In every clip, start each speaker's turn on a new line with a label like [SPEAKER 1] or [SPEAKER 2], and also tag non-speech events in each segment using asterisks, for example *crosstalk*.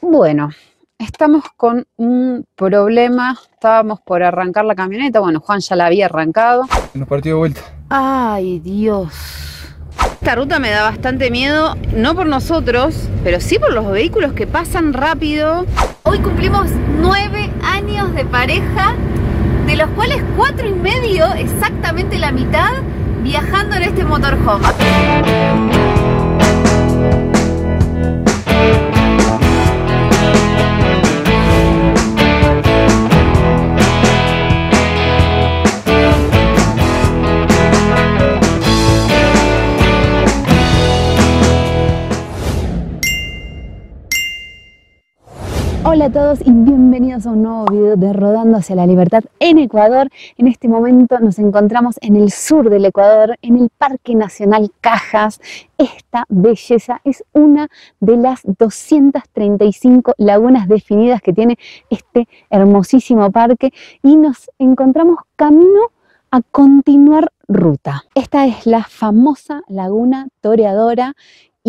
[SPEAKER 1] Bueno, estamos con un problema. Estábamos por arrancar la camioneta. Bueno, Juan ya la había arrancado.
[SPEAKER 2] Nos partió de vuelta.
[SPEAKER 1] Ay, Dios. Esta ruta me da bastante miedo, no por nosotros, pero sí por los vehículos que pasan rápido. Hoy cumplimos nueve años de pareja, de los cuales cuatro y medio, exactamente la mitad, viajando en este motorhome. Hola a todos y bienvenidos a un nuevo video de Rodando hacia la Libertad en Ecuador. En este momento nos encontramos en el sur del Ecuador, en el Parque Nacional Cajas. Esta belleza es una de las 235 lagunas definidas que tiene este hermosísimo parque y nos encontramos camino a continuar ruta. Esta es la famosa laguna toreadora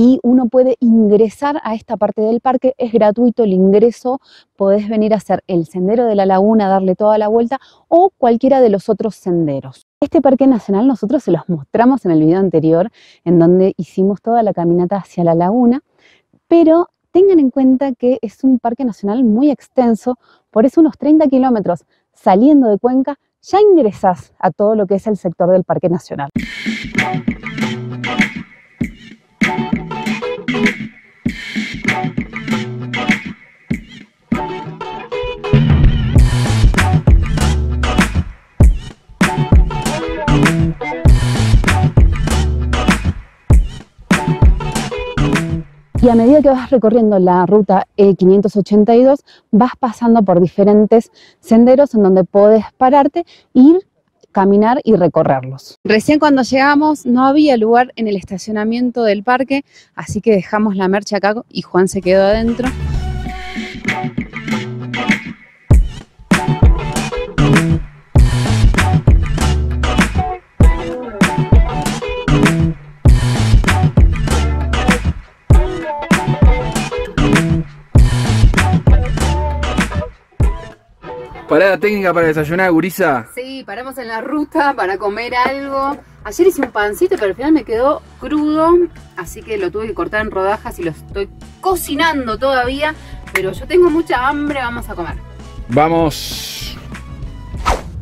[SPEAKER 1] y uno puede ingresar a esta parte del parque, es gratuito el ingreso, podés venir a hacer el sendero de la laguna, darle toda la vuelta o cualquiera de los otros senderos. Este parque nacional nosotros se los mostramos en el video anterior, en donde hicimos toda la caminata hacia la laguna, pero tengan en cuenta que es un parque nacional muy extenso, por eso unos 30 kilómetros saliendo de Cuenca ya ingresas a todo lo que es el sector del parque nacional. Y a medida que vas recorriendo la ruta E582, vas pasando por diferentes senderos en donde puedes pararte, ir, caminar y recorrerlos. Recién cuando llegamos no había lugar en el estacionamiento del parque, así que dejamos la mercha acá y Juan se quedó adentro.
[SPEAKER 2] Parada técnica para desayunar, gurisa.
[SPEAKER 1] Sí, paramos en la ruta para comer algo. Ayer hice un pancito, pero al final me quedó crudo, así que lo tuve que cortar en rodajas y lo estoy cocinando todavía. Pero yo tengo mucha hambre, vamos a comer.
[SPEAKER 2] Vamos.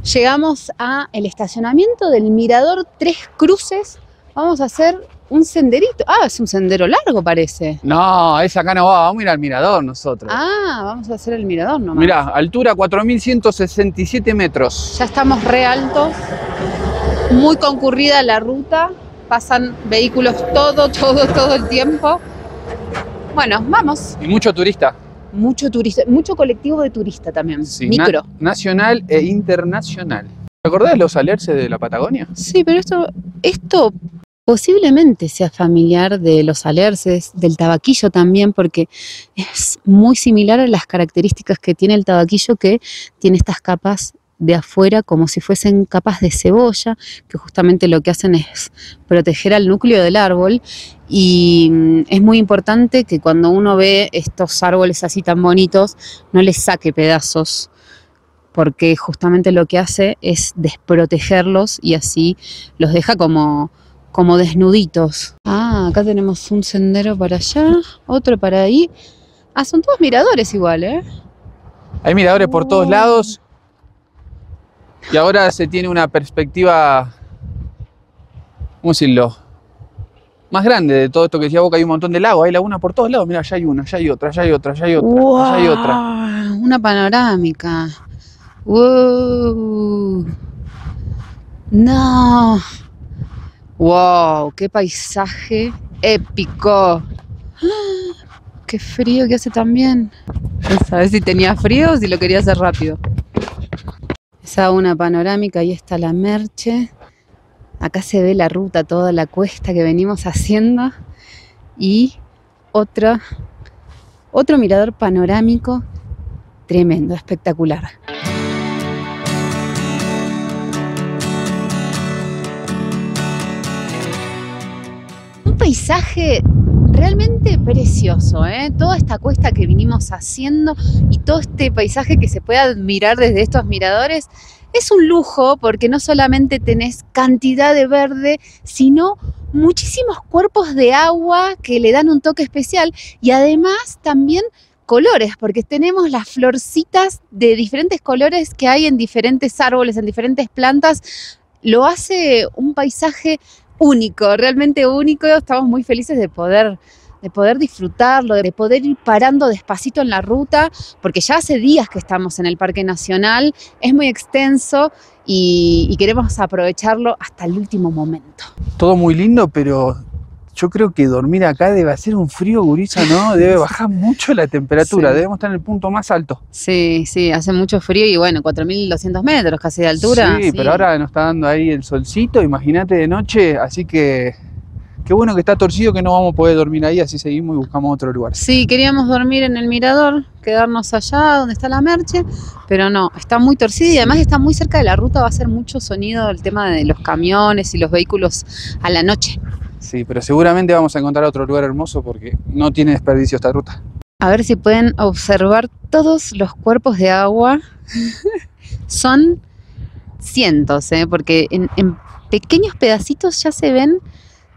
[SPEAKER 1] Llegamos a el estacionamiento del Mirador Tres Cruces. Vamos a hacer un senderito. Ah, es un sendero largo parece.
[SPEAKER 2] No, es acá no va, vamos a ir al mirador nosotros.
[SPEAKER 1] Ah, vamos a hacer el mirador nomás.
[SPEAKER 2] Mirá, altura 4167 metros.
[SPEAKER 1] Ya estamos re altos, muy concurrida la ruta, pasan vehículos todo, todo, todo el tiempo. Bueno, vamos.
[SPEAKER 2] Y mucho turista.
[SPEAKER 1] Mucho turista, mucho colectivo de turista también,
[SPEAKER 2] Sí,
[SPEAKER 1] micro.
[SPEAKER 2] na- nacional e internacional. ¿Te acordás de los alerces de la Patagonia?
[SPEAKER 1] Sí, pero esto, esto posiblemente sea familiar de los alerces, del tabaquillo también, porque es muy similar a las características que tiene el tabaquillo, que tiene estas capas de afuera como si fuesen capas de cebolla, que justamente lo que hacen es proteger al núcleo del árbol. Y mm, es muy importante que cuando uno ve estos árboles así tan bonitos, no les saque pedazos, porque justamente lo que hace es desprotegerlos y así los deja como, como desnuditos. Ah, acá tenemos un sendero para allá, otro para ahí. Ah, son todos miradores igual, ¿eh?
[SPEAKER 2] Hay miradores por todos
[SPEAKER 1] Oh.
[SPEAKER 2] lados. Y ahora se tiene una perspectiva, ¿cómo decirlo? Más grande de todo esto que decía Boca. Hay un montón de lagos, hay lagunas por todos lados. Mira, allá hay una, allá hay otra, allá hay otra, allá hay otra, allá hay otra.
[SPEAKER 1] Una panorámica. ¡Wow! No. Wow, qué paisaje épico. *gasps* Qué frío que hace también. No sabes si tenía frío o si lo quería hacer rápido. Esa una panorámica, ahí está la merche. Acá se ve la ruta, toda la cuesta que venimos haciendo. Y otra otro mirador panorámico tremendo, espectacular. Paisaje realmente precioso, ¿eh? Toda esta cuesta que vinimos haciendo y todo este paisaje que se puede admirar desde estos miradores es un lujo porque no solamente tenés cantidad de verde, sino muchísimos cuerpos de agua que le dan un toque especial y además también colores, porque tenemos las florcitas de diferentes colores que hay en diferentes árboles, en diferentes plantas. Lo hace un paisaje único, realmente único. Estamos muy felices de poder de poder disfrutarlo, de poder ir parando despacito en la ruta, porque ya hace días que estamos en el Parque Nacional, es muy extenso y, y queremos aprovecharlo hasta el último momento.
[SPEAKER 2] Todo muy lindo, pero yo creo que dormir acá debe hacer un frío, gurisa, ¿no? Debe *laughs* bajar mucho la temperatura,
[SPEAKER 1] Sí.
[SPEAKER 2] debemos estar en el punto más alto.
[SPEAKER 1] Sí, sí, hace mucho frío y bueno, 4.200 metros casi de altura.
[SPEAKER 2] Sí, pero ahora nos está dando ahí el solcito, imagínate de noche, así que qué bueno que está torcido que no vamos a poder dormir ahí, así seguimos y buscamos otro lugar.
[SPEAKER 1] Sí, queríamos dormir en el mirador, quedarnos allá donde está la merche, pero no, está muy torcida y además está muy cerca de la ruta, va a ser mucho sonido el tema de los camiones y los vehículos a la noche.
[SPEAKER 2] Sí, pero seguramente vamos a encontrar otro lugar hermoso porque no tiene desperdicio esta ruta.
[SPEAKER 1] A ver si pueden observar todos los cuerpos de agua. *laughs* Son cientos, ¿eh? porque en, en pequeños pedacitos ya se ven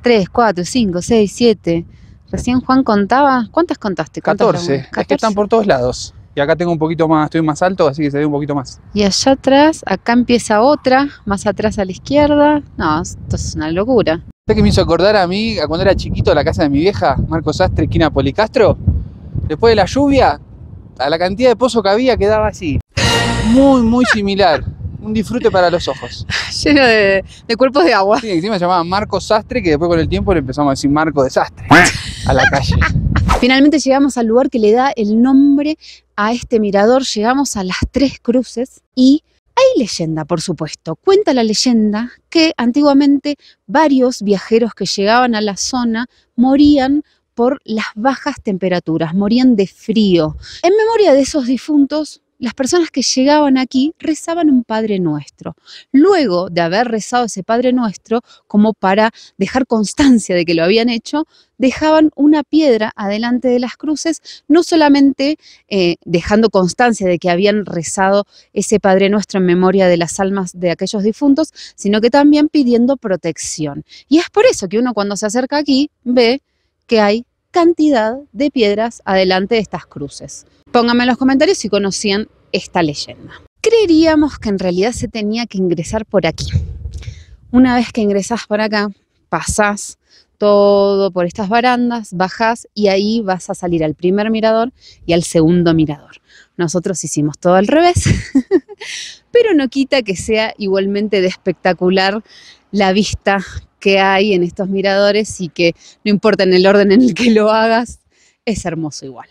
[SPEAKER 1] 3, 4, 5, 6, 7. Recién Juan contaba. ¿Cuántas contaste? ¿Cuántas
[SPEAKER 2] 14,
[SPEAKER 1] lagunas?
[SPEAKER 2] es que están por todos lados. Y acá tengo un poquito más, estoy más alto, así que se ve un poquito más.
[SPEAKER 1] Y allá atrás, acá empieza otra, más atrás a la izquierda. No, esto es una locura.
[SPEAKER 2] ¿Sabes que me hizo acordar a mí, a cuando era chiquito, a la casa de mi vieja, Marcos Sastre, esquina Policastro? Después de la lluvia, a la cantidad de pozo que había quedaba así. Muy, muy similar. Un disfrute para los ojos.
[SPEAKER 1] Lleno de, de cuerpos de agua.
[SPEAKER 2] Sí, encima se llamaba Marcos Sastre, que después con el tiempo le empezamos a decir Marco Desastre a la calle.
[SPEAKER 1] Finalmente llegamos al lugar que le da el nombre a este mirador. Llegamos a las Tres Cruces y hay leyenda, por supuesto. Cuenta la leyenda que antiguamente varios viajeros que llegaban a la zona morían por las bajas temperaturas, morían de frío. En memoria de esos difuntos, las personas que llegaban aquí rezaban un Padre Nuestro. Luego de haber rezado ese Padre Nuestro, como para dejar constancia de que lo habían hecho, dejaban una piedra adelante de las cruces, no solamente eh, dejando constancia de que habían rezado ese Padre Nuestro en memoria de las almas de aquellos difuntos, sino que también pidiendo protección. Y es por eso que uno cuando se acerca aquí ve que hay cantidad de piedras adelante de estas cruces. Pónganme en los comentarios si conocían esta leyenda. Creeríamos que en realidad se tenía que ingresar por aquí. Una vez que ingresás por acá, pasás todo por estas barandas, bajás y ahí vas a salir al primer mirador y al segundo mirador. Nosotros hicimos todo al revés, *laughs* pero no quita que sea igualmente de espectacular la vista que hay en estos miradores y que no importa en el orden en el que lo hagas, es hermoso igual.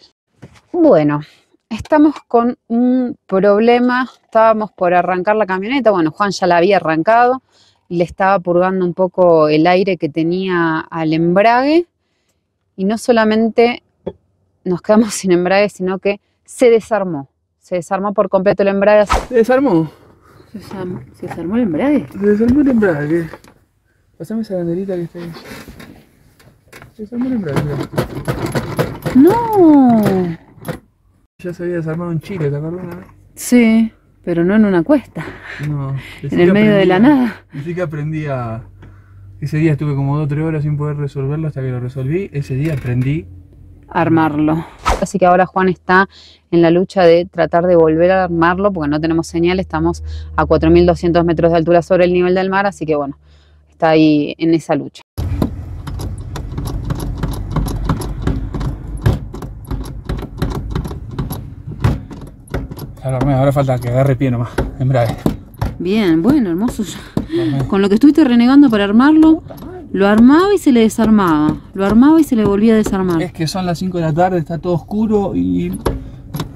[SPEAKER 1] Bueno, estamos con un problema, estábamos por arrancar la camioneta, bueno, Juan ya la había arrancado y le estaba purgando un poco el aire que tenía al embrague y no solamente nos quedamos *laughs* sin embrague, sino que se desarmó, se desarmó por completo el embrague.
[SPEAKER 2] ¿Se desarmó?
[SPEAKER 1] ¿Se desarmó, ¿Se desarmó el embrague?
[SPEAKER 2] Se desarmó el embrague. Pasame esa banderita que está ahí. Embrague.
[SPEAKER 1] No,
[SPEAKER 2] Ya se había desarmado en Chile, ¿te acuerdas
[SPEAKER 1] sí, pero no en una cuesta,
[SPEAKER 2] No. *laughs*
[SPEAKER 1] en el medio de la nada.
[SPEAKER 2] Así que aprendí a... Ese día estuve como dos o tres horas sin poder resolverlo hasta que lo resolví. Ese día aprendí.
[SPEAKER 1] armarlo. Así que ahora Juan está en la lucha de tratar de volver a armarlo porque no tenemos señal, estamos a 4.200 metros de altura sobre el nivel del mar, así que bueno, está ahí en esa lucha.
[SPEAKER 2] Ahora falta que agarre pie nomás. Embrague.
[SPEAKER 1] Bien, bueno, hermoso.
[SPEAKER 2] Armé.
[SPEAKER 1] Con lo que estuviste renegando para armarlo, lo armaba y se le desarmaba, lo armaba y se le volvía a desarmar.
[SPEAKER 2] Es que son las 5 de la tarde, está todo oscuro y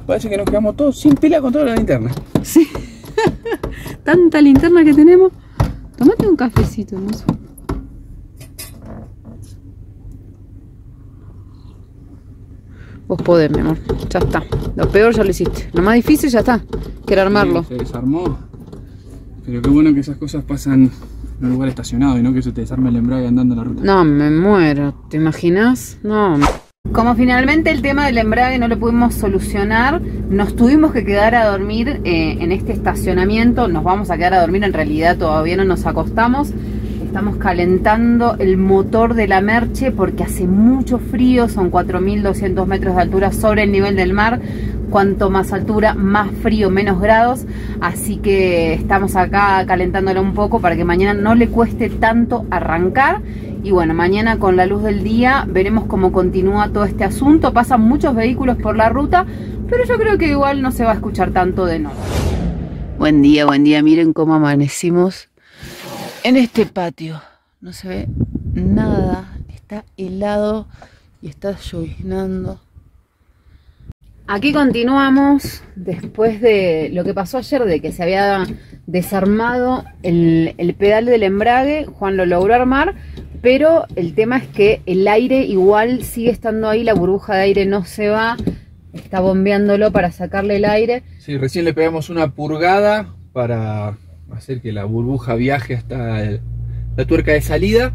[SPEAKER 2] parece que nos quedamos todos sin pila con toda la linterna.
[SPEAKER 1] Sí. *laughs* Tanta linterna que tenemos. Tomate un cafecito, hermoso. Vos podés, mi amor. Ya está. Lo peor ya lo hiciste. Lo más difícil ya está. Que era armarlo.
[SPEAKER 2] Se desarmó. Pero qué bueno que esas cosas pasan en un lugar estacionado y no que se te desarme el embrague andando en la ruta.
[SPEAKER 1] No, me muero. ¿Te imaginas? No. Como finalmente el tema del embrague no lo pudimos solucionar, nos tuvimos que quedar a dormir eh, en este estacionamiento. Nos vamos a quedar a dormir, en realidad todavía no nos acostamos. Estamos calentando el motor de la Merche porque hace mucho frío, son 4.200 metros de altura sobre el nivel del mar. Cuanto más altura, más frío, menos grados. Así que estamos acá calentándolo un poco para que mañana no le cueste tanto arrancar y bueno, mañana con la luz del día veremos cómo continúa todo este asunto. Pasan muchos vehículos por la ruta, pero yo creo que igual no se va a escuchar tanto de nuevo. Buen día, buen día. Miren cómo amanecimos en este patio. No se ve nada. Está helado y está lloviznando. Aquí continuamos después de lo que pasó ayer, de que se había desarmado el, pedal del embrague. Juan lo logró armar, pero el tema es que el aire igual sigue estando ahí, la burbuja de aire no se va, está bombeándolo para sacarle el aire.
[SPEAKER 2] Sí, recién le pegamos una purgada para hacer que la burbuja viaje hasta la tuerca de salida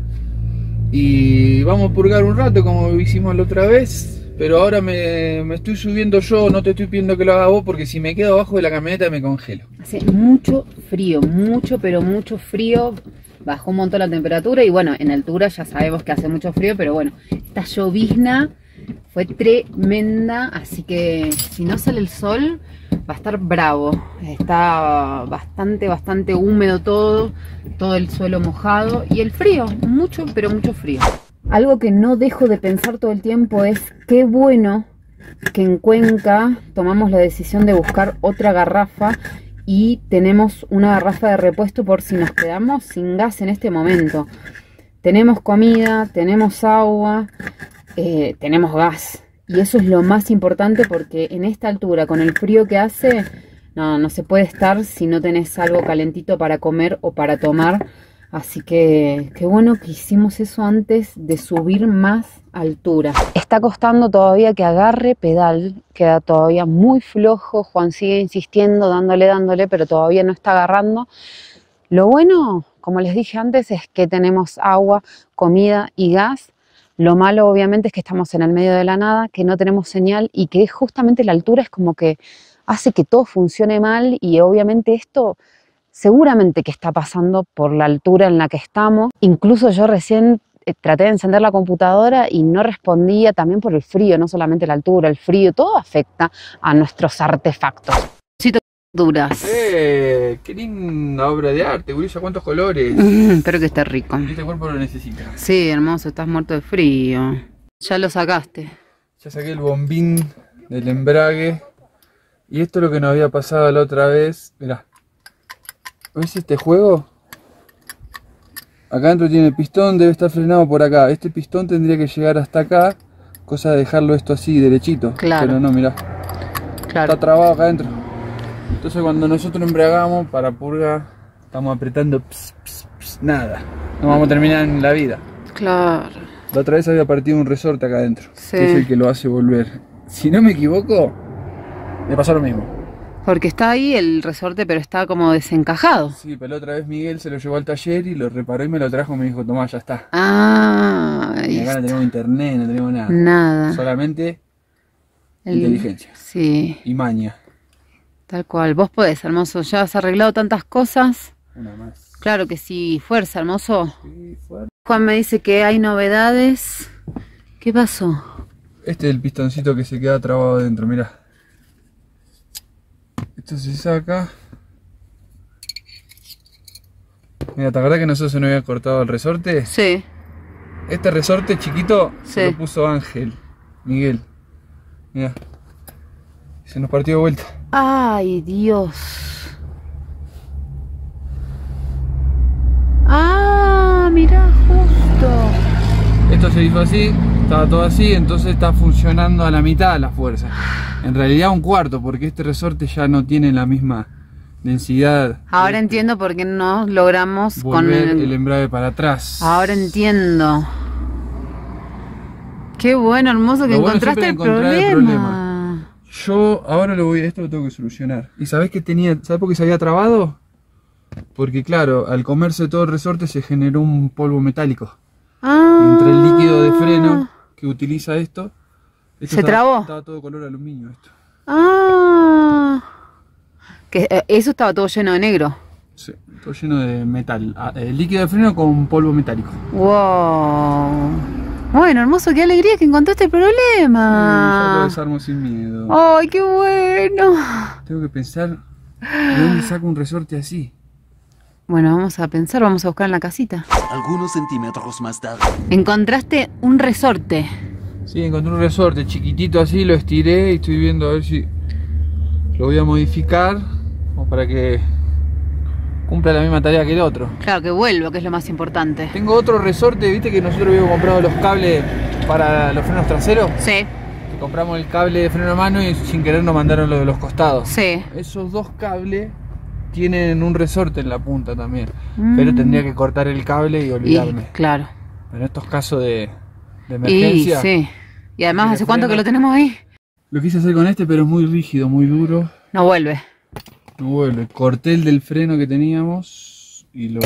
[SPEAKER 2] y vamos a purgar un rato como hicimos la otra vez. Pero ahora me, estoy subiendo yo, no te estoy pidiendo que lo haga vos porque si me quedo abajo de la camioneta me congelo.
[SPEAKER 1] Hace mucho frío, mucho, pero mucho frío bajó un montón la temperatura y bueno, en altura ya sabemos que hace mucho frío, pero bueno, esta llovizna fue tremenda, así que si no sale el sol va a estar bravo. Está bastante, bastante húmedo todo, todo el suelo mojado y el frío, mucho, pero mucho frío. Algo que no dejo de pensar todo el tiempo es qué bueno que en Cuenca tomamos la decisión de buscar otra garrafa y tenemos una garrafa de repuesto por si nos quedamos sin gas en este momento. Tenemos comida, tenemos agua, eh, tenemos gas. Y eso es lo más importante porque en esta altura, con el frío que hace, no, no se puede estar si no tenés algo calentito para comer o para tomar. Así que qué bueno que hicimos eso antes de subir más altura. Está costando todavía que agarre pedal, queda todavía muy flojo. Juan sigue insistiendo, dándole, dándole, pero todavía no está agarrando. Lo bueno, como les dije antes, es que tenemos agua, comida y gas. Lo malo obviamente es que estamos en el medio de la nada, que no tenemos señal y que justamente la altura es como que hace que todo funcione mal y obviamente esto seguramente que está pasando por la altura en la que estamos. Incluso yo recién eh, traté de encender la computadora y no respondía también por el frío, no solamente la altura, el frío, todo afecta a nuestros artefactos. duras.
[SPEAKER 2] ¡Eh! ¡Qué linda obra de arte, Gurilla! ¿Cuántos colores?
[SPEAKER 1] espero que esté rico.
[SPEAKER 2] Este cuerpo lo necesita.
[SPEAKER 1] Sí, hermoso, estás muerto de frío. Ya lo sacaste.
[SPEAKER 2] Ya saqué el bombín del embrague. Y esto es lo que nos había pasado la otra vez. Mirá, ¿Ves este juego? Acá adentro tiene el pistón, debe estar frenado por acá. Este pistón tendría que llegar hasta acá, cosa de dejarlo esto así, derechito.
[SPEAKER 1] Claro.
[SPEAKER 2] Pero no, mirá. Está trabado acá adentro. Entonces cuando nosotros embriagamos para purga, estamos apretando nada. No vamos a terminar en la vida.
[SPEAKER 1] Claro.
[SPEAKER 2] La otra vez había partido un resorte acá adentro. Que es el que lo hace volver. Si no me equivoco, me pasó lo mismo.
[SPEAKER 1] Porque está ahí el resorte, pero está como desencajado.
[SPEAKER 2] Sí, pero la otra vez Miguel se lo llevó al taller y lo reparó y me lo trajo y me dijo, tomá, ya está.
[SPEAKER 1] Ah,
[SPEAKER 2] y acá no tenemos internet, no tenemos nada.
[SPEAKER 1] Nada.
[SPEAKER 2] Solamente inteligencia.
[SPEAKER 1] Sí.
[SPEAKER 2] Y maña.
[SPEAKER 1] Tal cual. Vos podés, hermoso. Ya has arreglado tantas cosas.
[SPEAKER 2] Una más.
[SPEAKER 1] Claro que sí. Fuerza, hermoso.
[SPEAKER 2] Sí, fuerza.
[SPEAKER 1] Juan me dice que hay novedades. ¿Qué pasó?
[SPEAKER 2] Este es el pistoncito que se queda trabado adentro, mira. Esto se saca. Mira, ¿te acuerdas que nosotros se nos había cortado el resorte?
[SPEAKER 1] Sí.
[SPEAKER 2] Este resorte chiquito
[SPEAKER 1] Sí.
[SPEAKER 2] se lo puso Ángel, Miguel. Mira. Se nos partió de vuelta.
[SPEAKER 1] Ay, Dios. Ah, mira, justo.
[SPEAKER 2] Esto se hizo así, estaba todo así, entonces está funcionando a la mitad la fuerza. En realidad un cuarto, porque este resorte ya no tiene la misma densidad.
[SPEAKER 1] Ahora entiendo por qué no logramos con
[SPEAKER 2] Volver
[SPEAKER 1] el...
[SPEAKER 2] el embrague para atrás.
[SPEAKER 1] Ahora entiendo. Qué bueno, hermoso que
[SPEAKER 2] bueno
[SPEAKER 1] encontraste el problema.
[SPEAKER 2] Yo ahora lo voy, esto lo tengo que solucionar. ¿Y sabés que tenía, sabés por qué se había trabado? Porque claro, al comerse todo el resorte se generó un polvo metálico.
[SPEAKER 1] Ah, Ah.
[SPEAKER 2] Entre el líquido de freno que utiliza esto. esto
[SPEAKER 1] ¿Se
[SPEAKER 2] estaba-
[SPEAKER 1] trabó?
[SPEAKER 2] Estaba todo color aluminio esto.
[SPEAKER 1] Ah. Que eh, eso estaba todo lleno de negro.
[SPEAKER 2] Sí, todo lleno de metal. Ah, eh, líquido de freno con polvo metálico.
[SPEAKER 1] Wow. Bueno, hermoso, qué alegría que encontraste el
[SPEAKER 2] Mm, ya lo
[SPEAKER 1] problema.
[SPEAKER 2] desarmo sin miedo.
[SPEAKER 1] Ay, qué bueno.
[SPEAKER 2] Tengo que pensar de dónde saco un resorte así.
[SPEAKER 1] Bueno, vamos a pensar, vamos a buscar en la casita.
[SPEAKER 3] Algunos centímetros más tarde.
[SPEAKER 1] Encontraste un resorte.
[SPEAKER 2] Sí, encontré un resorte chiquitito así, lo estiré y estoy viendo a ver si lo voy a modificar como para que cumpla la misma tarea que el otro.
[SPEAKER 1] Claro, que vuelva, que es lo más importante.
[SPEAKER 2] Tengo otro resorte, viste que nosotros habíamos comprado los cables para los frenos traseros.
[SPEAKER 1] Sí,
[SPEAKER 2] Que compramos el cable de freno a mano y sin querer nos mandaron lo de los costados.
[SPEAKER 1] sí.
[SPEAKER 2] Esos dos cables tienen un resorte en la punta también.
[SPEAKER 1] Mm.
[SPEAKER 2] Pero tendría que cortar el cable y
[SPEAKER 1] Y,
[SPEAKER 2] olvidarme.
[SPEAKER 1] claro.
[SPEAKER 2] En estos casos de, de
[SPEAKER 1] Y
[SPEAKER 2] emergencia.
[SPEAKER 1] sí. Y además,
[SPEAKER 2] Y de
[SPEAKER 1] ¿hace cuánto que lo tenemos ahí?
[SPEAKER 2] Lo quise hacer con este, pero es muy rígido, muy duro.
[SPEAKER 1] No vuelve.
[SPEAKER 2] No vuelve. Corté el del freno que teníamos y lo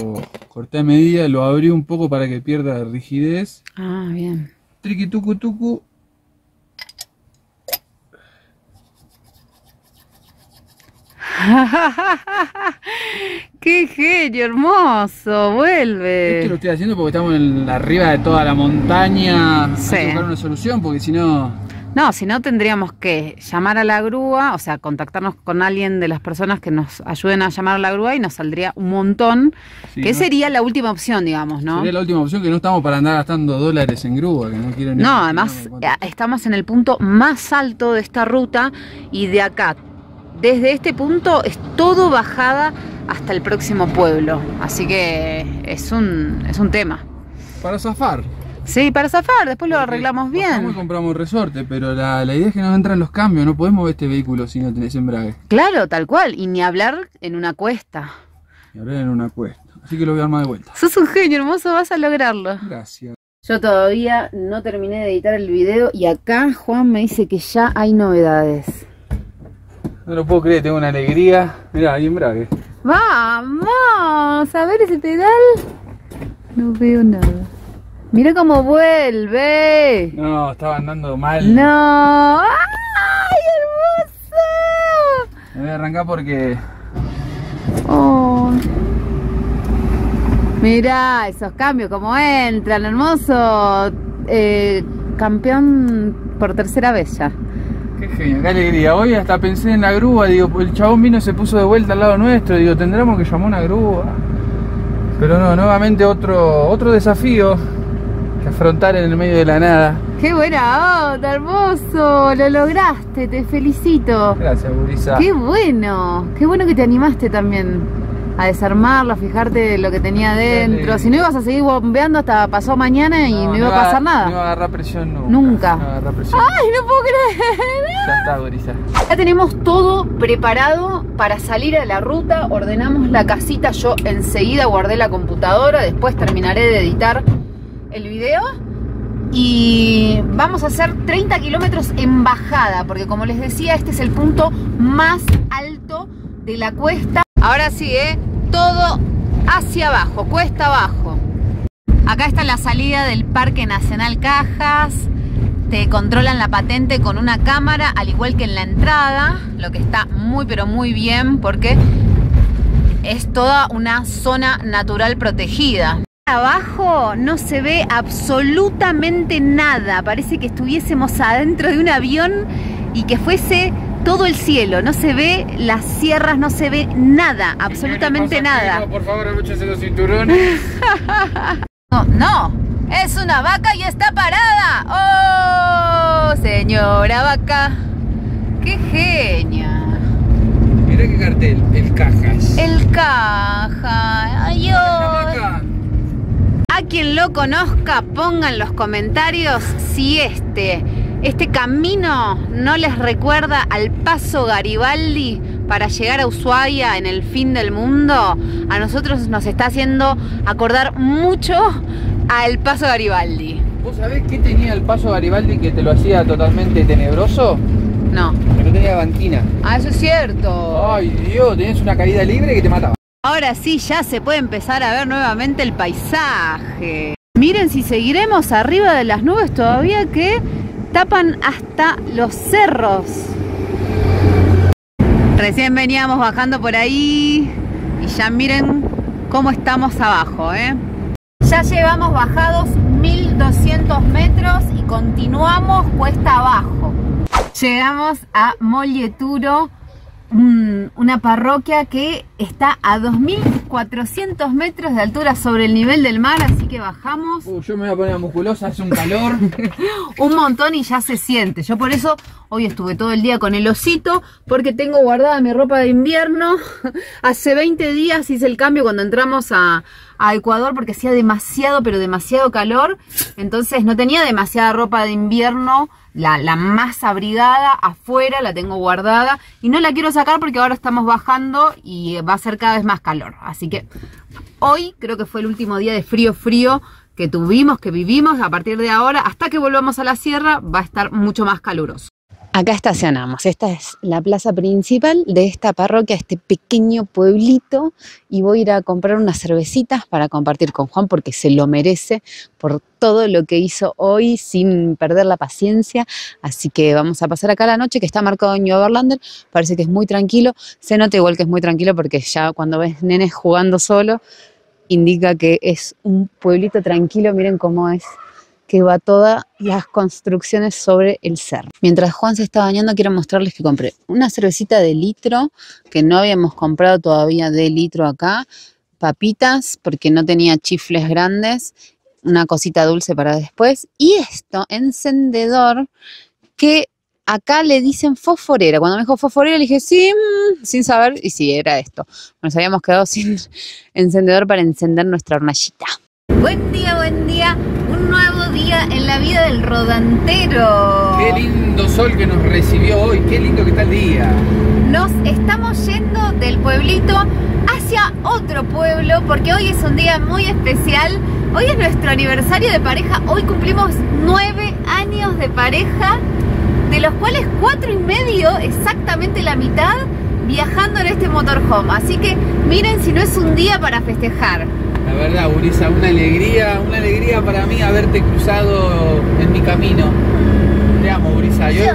[SPEAKER 2] corté a medida, lo abrí un poco para que pierda rigidez.
[SPEAKER 1] Ah, bien.
[SPEAKER 2] Triqui tucu tucu. *laughs*
[SPEAKER 1] ¡Qué genio, hermoso! Vuelve.
[SPEAKER 2] Esto lo estoy haciendo porque estamos en la- arriba de toda la montaña.
[SPEAKER 1] Sí.
[SPEAKER 2] Hay que buscar una solución porque si no.
[SPEAKER 1] No, si no tendríamos que llamar a la grúa, o sea, contactarnos con alguien de las personas que nos ayuden a llamar a la grúa y nos saldría un montón,
[SPEAKER 2] sí,
[SPEAKER 1] que
[SPEAKER 2] no-
[SPEAKER 1] sería la última opción, digamos, ¿no?
[SPEAKER 2] Sería la última opción que no estamos para andar gastando dólares en grúa, que no quiero ni
[SPEAKER 1] No, además eh, estamos en el punto más alto de esta ruta y de acá, desde este punto, es todo bajada hasta el próximo pueblo. Así que es un, es un tema.
[SPEAKER 2] Para zafar.
[SPEAKER 1] Sí, para zafar, después lo
[SPEAKER 2] Porque
[SPEAKER 1] arreglamos
[SPEAKER 2] bajamos y
[SPEAKER 1] bien.
[SPEAKER 2] compramos resorte, pero la, la idea es que no entran los cambios, no podés mover este vehículo si no tenés embrague.
[SPEAKER 1] Claro, tal cual. Y ni hablar en una cuesta.
[SPEAKER 2] Y ahora en una cuesta. Así que lo voy a armar de vuelta.
[SPEAKER 1] Sos un genio hermoso, vas a lograrlo.
[SPEAKER 2] Gracias.
[SPEAKER 1] Yo todavía no terminé de editar el video y acá Juan me dice que ya hay novedades.
[SPEAKER 2] No lo puedo creer, tengo una alegría. Mirá, hay embrague.
[SPEAKER 1] Vamos, a ver ese pedal. No veo nada. Mira cómo vuelve.
[SPEAKER 2] No, estaba andando mal.
[SPEAKER 1] No. ¡Ay, hermoso!
[SPEAKER 2] Me voy a arrancar porque
[SPEAKER 1] Oh. Mira esos cambios, cómo entran, hermoso. Eh, campeón por tercera vez ya.
[SPEAKER 2] Qué genio, qué alegría. Hoy hasta pensé en la grúa, digo, el chabón vino y se puso de vuelta al lado nuestro, digo, tendremos que llamar a una grúa. Pero no, nuevamente otro, otro desafío que afrontar en el medio de la nada.
[SPEAKER 1] ¡Qué buena onda, hermoso! Lo lograste, te felicito.
[SPEAKER 2] Gracias, Gurisa.
[SPEAKER 1] ¡Qué bueno! ¡Qué bueno que te animaste también a desarmarlo, a fijarte lo que tenía adentro!
[SPEAKER 2] Dale.
[SPEAKER 1] Si no ibas a seguir bombeando hasta pasó mañana y no, iba a pasar nada.
[SPEAKER 2] No iba a agarrar presión nunca.
[SPEAKER 1] Nunca.
[SPEAKER 2] No iba a agarrar presión.
[SPEAKER 1] ¡Ay, no puedo creer!
[SPEAKER 2] Ya está, Gurisa.
[SPEAKER 1] Ya tenemos todo preparado para salir a la ruta, ordenamos la casita, yo enseguida guardé la computadora, después terminaré de editar el video y vamos a hacer 30 kilómetros en bajada, porque como les decía, este es el punto más alto de la cuesta. Ahora sí, ¿eh? todo hacia abajo, cuesta abajo. Acá está la salida del Parque Nacional Cajas. Te controlan la patente con una cámara, al igual que en la entrada, lo que está muy pero muy bien porque es toda una zona natural protegida. Abajo no se ve absolutamente nada, parece que estuviésemos adentro de un avión y que fuese todo el cielo, no se ve las sierras, no se ve nada, absolutamente nada.
[SPEAKER 2] Por favor, abróchense los cinturones. *laughs*
[SPEAKER 1] No, no, es una vaca y está parada. ¡Oh, señora vaca! ¡Qué genia!
[SPEAKER 2] Mirá qué cartel, el Cajas.
[SPEAKER 1] El caja. ¡Ay,
[SPEAKER 2] vaca.
[SPEAKER 1] A quien lo conozca, ponga en los comentarios si este, este camino no les recuerda al paso Garibaldi para llegar a Ushuaia en el fin del mundo. A nosotros nos está haciendo acordar mucho al paso Garibaldi.
[SPEAKER 2] ¿Vos sabés qué tenía el paso Garibaldi que te lo hacía totalmente tenebroso?
[SPEAKER 1] No.
[SPEAKER 2] Que no tenía banquina.
[SPEAKER 1] Ah, eso es cierto.
[SPEAKER 2] Ay, Dios, tenías una caída libre que te mataba.
[SPEAKER 1] Ahora sí, ya se puede empezar a ver nuevamente el paisaje. Miren si seguiremos arriba de las nubes todavía que tapan hasta los cerros. Recién veníamos bajando por ahí y ya miren cómo estamos abajo, ¿eh? Ya llevamos bajados 1200 metros y continuamos cuesta abajo. Llegamos a Molleturo, un- una parroquia que está a 2400 metros de altura sobre el nivel del mar, así que bajamos
[SPEAKER 2] Uh, yo me voy a poner musculosa, hace un calor. *laughs*
[SPEAKER 1] un montón y ya se siente. Yo por eso hoy estuve todo el día con el osito porque tengo guardada mi ropa de invierno. *laughs* Hace 20 días hice el cambio cuando entramos a, a Ecuador porque hacía demasiado, pero demasiado calor. Entonces no tenía demasiada ropa de invierno. La, la más abrigada afuera la tengo guardada y no la quiero sacar porque ahora estamos bajando y va a ser cada vez más calor. Así que hoy creo que fue el último día de frío frío que tuvimos, que vivimos. A partir de ahora, hasta que volvamos a la sierra, va a estar mucho más caluroso. Acá estacionamos. Esta es la plaza principal de esta parroquia, este pequeño pueblito. Y voy a ir a comprar unas cervecitas para compartir con Juan porque se lo merece por todo lo que hizo hoy sin perder la paciencia. Así que vamos a pasar acá la noche que está marcado en New Overlander. Parece que es muy tranquilo. Se nota igual que es muy tranquilo porque ya cuando ves nenes jugando solo, indica que es un pueblito tranquilo. Miren cómo es que va todas las construcciones sobre el cerro. Mientras Juan se está bañando, quiero mostrarles que compré una cervecita de litro, que no habíamos comprado todavía de litro acá, papitas, porque no tenía chifles grandes, una cosita dulce para después, y esto, encendedor, que acá le dicen fosforera. Cuando me dijo fosforera, le dije, sí, mm", sin saber, y sí, era esto. Nos habíamos quedado *laughs* sin encendedor para encender nuestra hornallita. Buen día, buen día. Nuevo día en la vida del rodantero.
[SPEAKER 2] Qué lindo sol que nos recibió hoy, qué lindo que está el día.
[SPEAKER 1] Nos estamos yendo del pueblito hacia otro pueblo porque hoy es un día muy especial. Hoy es nuestro aniversario de pareja. Hoy cumplimos nueve años de pareja, de los cuales cuatro y medio, exactamente la mitad, viajando en este motorhome. Así que miren si no es un día para festejar.
[SPEAKER 2] La verdad, Burisa, una alegría, una alegría para mí haberte cruzado en mi camino. Te amo, Burisa. Y hoy,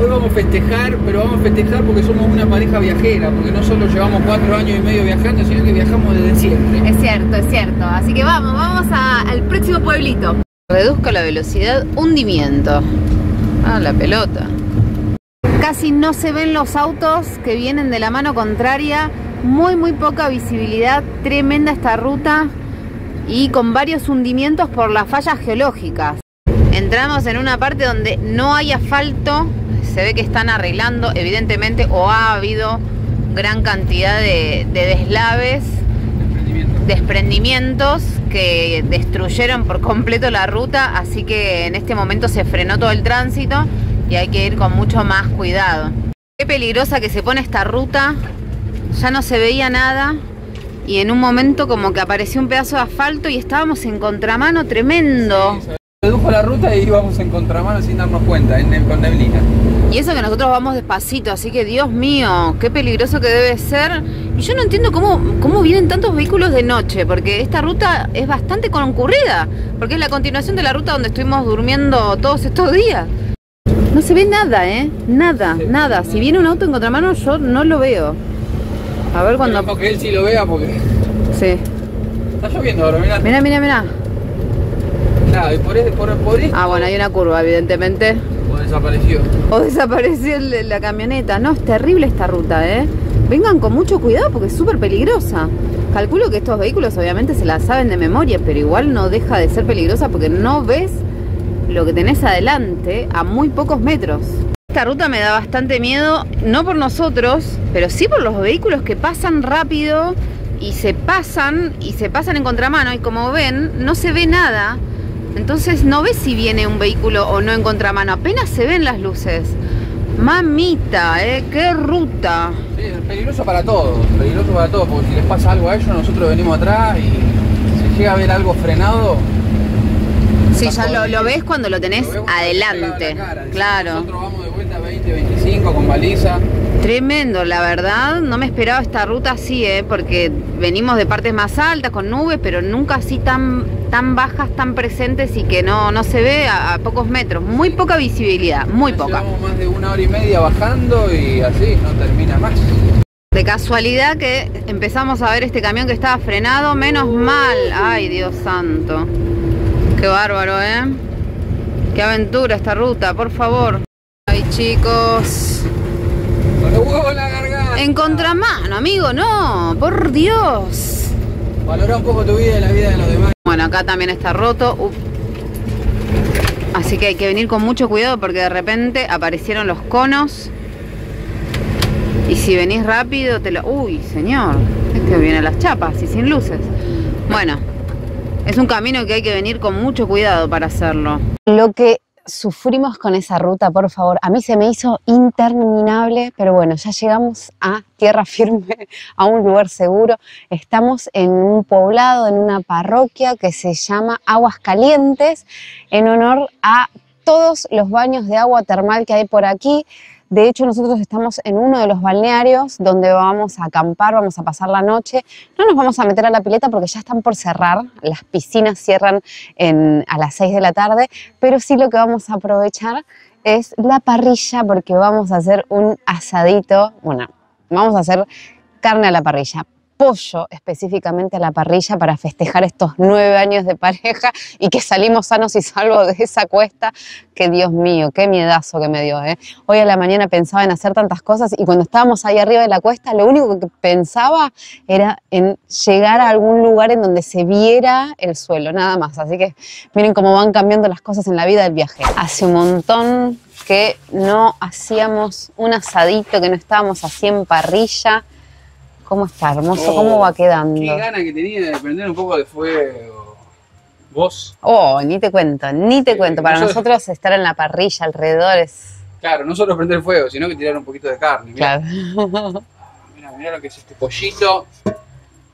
[SPEAKER 2] hoy vamos a festejar, pero vamos a festejar porque somos una pareja viajera, porque no solo llevamos cuatro años y medio viajando, sino que viajamos desde siempre.
[SPEAKER 1] Es cierto, es cierto. Así que vamos, vamos a- al próximo pueblito. Reduzco la velocidad, hundimiento. Ah, la pelota. Casi no se ven los autos que vienen de la mano contraria. Muy, muy poca visibilidad. Tremenda esta ruta. Y con varios hundimientos por las fallas geológicas. Entramos en una parte donde no hay asfalto. Se ve que están arreglando, evidentemente, o ha habido gran cantidad de, de deslaves desprendimientos que destruyeron por completo la ruta, así que en este momento se frenó todo el tránsito y hay que ir con mucho más cuidado. Qué peligrosa que se pone esta ruta, ya no se veía nada y en un momento como que apareció un pedazo de asfalto y estábamos en contramano tremendo.
[SPEAKER 2] Redujo la ruta y íbamos en contramano sin darnos cuenta, en, con neblina.
[SPEAKER 1] Y eso que nosotros vamos despacito, así que Dios mío, qué peligroso que debe ser. Y yo no entiendo cómo, cómo vienen tantos vehículos de noche, porque esta ruta es bastante concurrida, porque es la continuación de la ruta donde estuvimos durmiendo todos estos días. No se ve nada, ¿eh? Nada, nada. Si viene un auto en contramano, yo no lo veo. A ver cuando...
[SPEAKER 2] Esperemos que él sí lo vea porque
[SPEAKER 1] Sí.
[SPEAKER 2] está lloviendo ahora, mirá.
[SPEAKER 1] Mira, mira, mira.
[SPEAKER 2] Nada, y por, por, por esto
[SPEAKER 1] Ah, bueno, hay una curva, evidentemente.
[SPEAKER 2] o desapareció.
[SPEAKER 1] O desapareció la camioneta. No, es terrible esta ruta, ¿eh? Vengan con mucho cuidado porque es súper peligrosa. Calculo que estos vehículos obviamente se la saben de memoria, pero igual no deja de ser peligrosa porque no ves lo que tenés adelante a muy pocos metros. Esta ruta me da bastante miedo, no por nosotros, pero sí por los vehículos que pasan rápido y se pasan y se pasan en contramano y como ven no se ve nada. Entonces no ves si viene un vehículo o no en contramano, apenas se ven las luces. Mamita, ¿eh? ¡Qué ruta!
[SPEAKER 2] Sí, es peligroso para todos, peligroso para todos, porque si les pasa algo a ellos, nosotros venimos atrás y si llega a ver algo frenado,
[SPEAKER 1] Sí, ya lo, ves cuando lo tenés
[SPEAKER 2] lo
[SPEAKER 1] adelante.
[SPEAKER 2] cara.
[SPEAKER 1] Claro.
[SPEAKER 2] Nosotros vamos de vuelta 20, 25 con baliza.
[SPEAKER 1] Tremendo, la verdad. No me esperaba esta ruta así, ¿eh? Porque venimos de partes más altas, con nubes, pero nunca así tan tan bajas, tan presentes y que no, no se ve a, a pocos metros. Muy poca visibilidad, muy
[SPEAKER 2] Ya
[SPEAKER 1] poca.
[SPEAKER 2] Llevamos más de una hora y media bajando y así no termina más.
[SPEAKER 1] De casualidad que empezamos a ver este camión que estaba frenado, menos mal. Ay, Dios santo. Qué bárbaro, ¿eh? Qué aventura esta ruta, por favor. Ay, chicos.
[SPEAKER 2] En la garganta.
[SPEAKER 1] En contramano, amigo, no, por Dios.
[SPEAKER 2] Valora un poco tu vida y la vida de los demás.
[SPEAKER 1] Bueno, acá también está roto. Así que hay que venir con mucho cuidado porque de repente aparecieron los conos. Y si venís rápido, te lo. Uy, señor. Este viene a las chapas y sin luces. Bueno, es un camino que hay que venir con mucho cuidado para hacerlo. Lo que sufrimos con esa ruta, por favor, a mí se me hizo interminable, pero bueno, ya llegamos a tierra *laughs* firme, a un lugar seguro. Estamos en un poblado, en una parroquia que se llama Aguas Calientes, en honor a todos los baños de agua termal que hay por aquí. De hecho, nosotros estamos en uno de los balnearios donde vamos a acampar, vamos a pasar la noche. No nos vamos a meter a la pileta porque ya están por cerrar. Las piscinas cierran en- a las 6 de la tarde, pero sí lo que vamos a aprovechar es la parrilla porque vamos a hacer un asadito. Bueno, vamos a hacer carne a la parrilla. Pollo específicamente a la parrilla para festejar estos nueve años de pareja *laughs* y que salimos sanos y salvos de esa cuesta que Dios mío, qué miedazo que me dio. ¿eh? Hoy a la mañana pensaba en hacer tantas cosas y cuando estábamos ahí arriba de la cuesta, lo único que pensaba era en llegar a algún lugar en donde se viera el suelo, nada más. Así que miren cómo van cambiando las cosas en la vida del viaje. Hace un montón que no hacíamos un asadito, que no estábamos así en parrilla. ¿Cómo está hermoso? ¿Cómo
[SPEAKER 2] Oh,
[SPEAKER 1] va quedando?
[SPEAKER 2] Qué gana que tenía de prender un poco de fuego. Vos.
[SPEAKER 1] Oh, ni te cuento, ni te
[SPEAKER 2] Sí,
[SPEAKER 1] cuento. Para
[SPEAKER 2] nosotros-
[SPEAKER 1] nosotros estar en la parrilla alrededor es...
[SPEAKER 2] Claro, no solo prender fuego, sino que tirar un poquito de carne. Mirá,
[SPEAKER 1] Claro. *laughs*
[SPEAKER 2] mirá, mirá lo que es este pollito.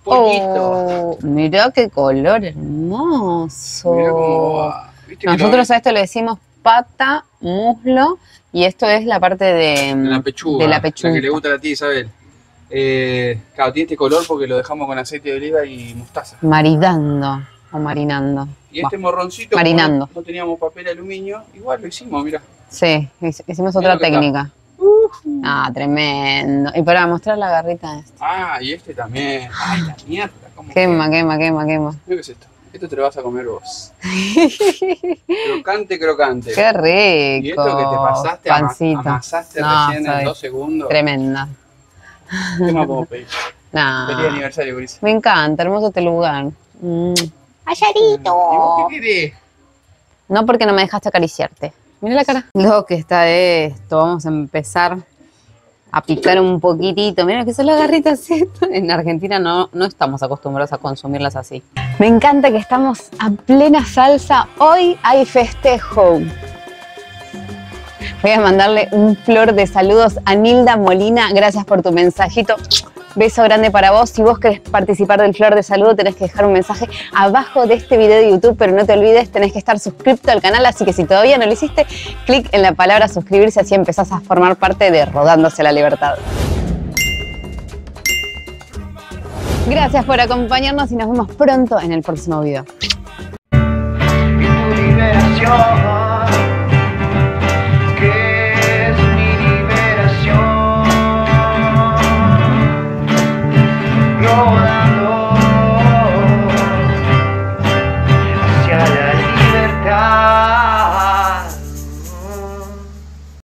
[SPEAKER 2] Pollito.
[SPEAKER 1] Oh, mirá qué color hermoso.
[SPEAKER 2] Mirá cómo va. ¿Viste que lo-
[SPEAKER 1] Nosotros a esto le decimos pata, muslo, y esto es la parte de,
[SPEAKER 2] la pechuga.
[SPEAKER 1] de la pechuga.
[SPEAKER 2] que le gusta a la tía Isabel. Eh, claro, tiene este color porque lo dejamos con aceite de oliva y mostaza.
[SPEAKER 1] maridando o marinando.
[SPEAKER 2] Y este morroncito, como
[SPEAKER 1] Marinando.
[SPEAKER 2] No, teníamos papel aluminio, igual lo hicimos, mira.
[SPEAKER 1] Sí, hic- hicimos
[SPEAKER 2] Mirá
[SPEAKER 1] otra técnica. Ah, tremendo. Y para mostrar la garrita esta.
[SPEAKER 2] Ah, y este también. Ay, la mierda. ¿cómo
[SPEAKER 1] Quema, quema, quema, quema.
[SPEAKER 2] Qué es esto. Esto te lo vas a comer vos. *laughs* crocante, crocante.
[SPEAKER 1] Qué rico.
[SPEAKER 2] y esto que te pasaste,
[SPEAKER 1] Pancito.
[SPEAKER 2] amasaste
[SPEAKER 1] No,
[SPEAKER 2] recién en dos segundos.
[SPEAKER 1] Tremenda.
[SPEAKER 2] ¿Qué más puedo pedir?
[SPEAKER 1] No.
[SPEAKER 2] Feliz aniversario, Gris.
[SPEAKER 1] Me encanta, hermoso este lugar. Mm.
[SPEAKER 2] ¿Y vos qué querés?
[SPEAKER 1] No porque no me dejaste acariciarte. Mira la cara. Lo que está esto. Vamos a empezar a picar un poquitito. Mira que son las garritas estas. En Argentina no, no estamos acostumbrados a consumirlas así. Me encanta que estamos a plena salsa. Hoy hay festejo. Voy a mandarle un flor de saludos a Nilda Molina. Gracias por tu mensajito. Beso grande para vos. Si vos querés participar del flor de saludo, tenés que dejar un mensaje abajo de este video de YouTube, pero no te olvides, tenés que estar suscrito al canal, así que si todavía no lo hiciste, clic en la palabra suscribirse, así empezás a formar parte de Rodándose la Libertad. Gracias por acompañarnos y nos vemos pronto en el próximo video.